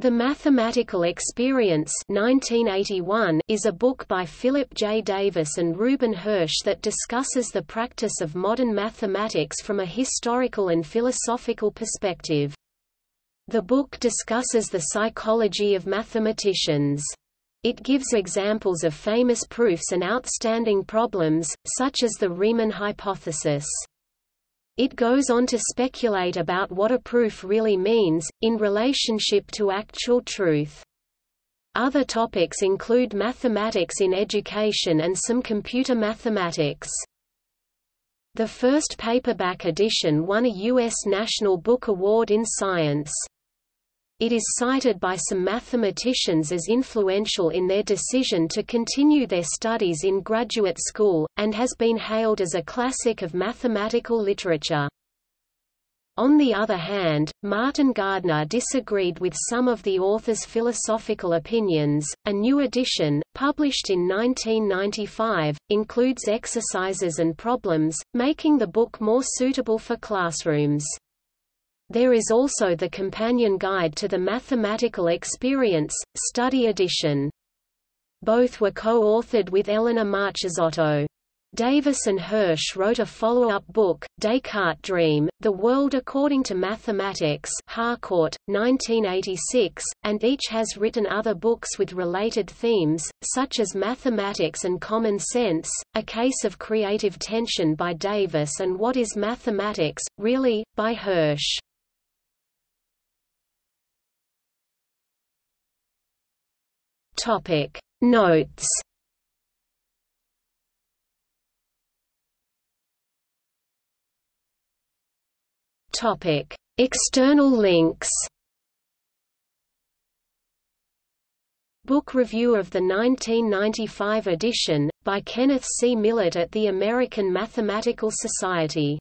The Mathematical Experience 1981 is a book by Philip J. Davis and Reuben Hersh that discusses the practice of modern mathematics from a historical and philosophical perspective. The book discusses the psychology of mathematicians. It gives examples of famous proofs and outstanding problems, such as the Riemann hypothesis. It goes on to speculate about what a proof really means, in relationship to actual truth. Other topics include mathematics in education and some computer mathematics. The first paperback edition won a U.S. National Book Award in Science. It is cited by some mathematicians as influential in their decision to continue their studies in graduate school, and has been hailed as a classic of mathematical literature. On the other hand, Martin Gardner disagreed with some of the author's philosophical opinions. A new edition, published in 1995, includes exercises and problems, making the book more suitable for classrooms. There is also the companion guide to the Mathematical Experience, study edition. Both were co-authored with Elena Marchisotto. Davis and Hersh wrote a follow-up book, Descartes' Dream, The World According to Mathematics Harcourt, 1986, and each has written other books with related themes, such as Mathematics and Common Sense, A Case of Creative Tension by Davis and What is Mathematics, Really? by Hersh. Topic. Notes. Topic. External links. Book review of the 1995 edition, by Kenneth C. Millett at the American Mathematical Society